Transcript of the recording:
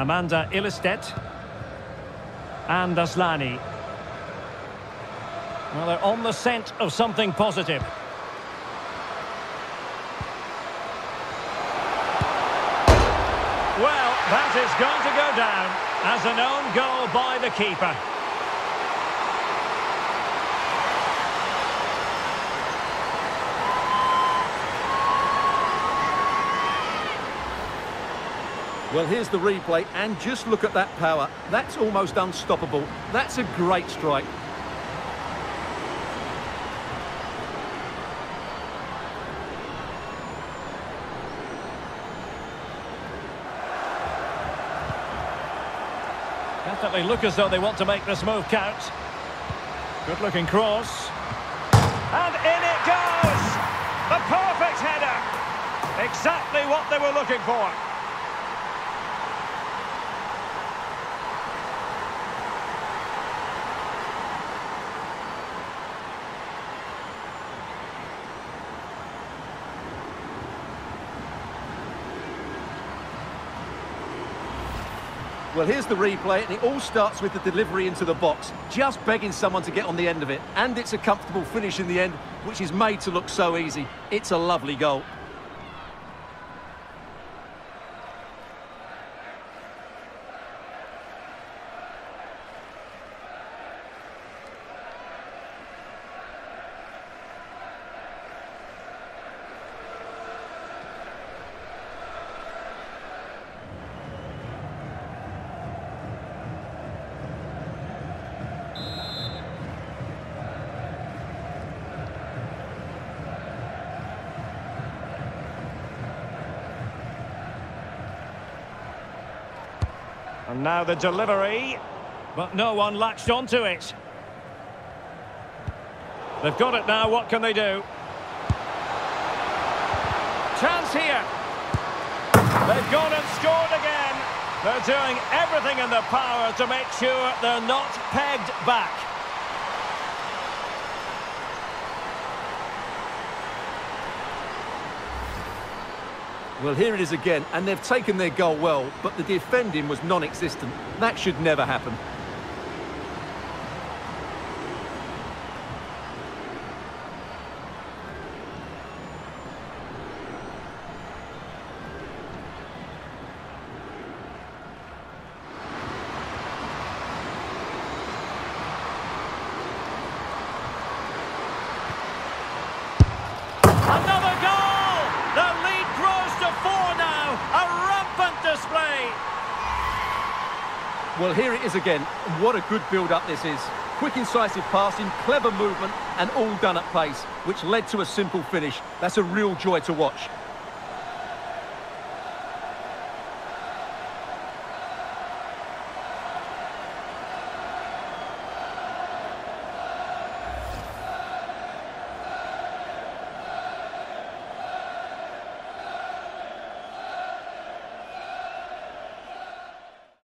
Amanda Ilestedt. And Asllani. Well, they're on the scent of something positive. Well, that is going to go down as an own goal by the keeper. Well, here's the replay, and just look at that power. That's almost unstoppable. That's a great strike. Definitely look as though they want to make this move count. Good looking cross. And in it goes! The perfect header! Exactly what they were looking for. Well, here's the replay, and it all starts with the delivery into the box. Just begging someone to get on the end of it. And it's a comfortable finish in the end, which is made to look so easy. It's a lovely goal. And now the delivery, but no one latched onto it. They've got it now, what can they do? Chance here. They've gone and scored again. They're doing everything in their power to make sure they're not pegged back. Well, here it is again, and they've taken their goal well, but the defending was non-existent. That should never happen. Another goal! The lead grows to four now. A rampant display. Well, here it is again. What a good build-up this is. Quick, incisive passing, clever movement, and all done at pace, which led to a simple finish. That's a real joy to watch.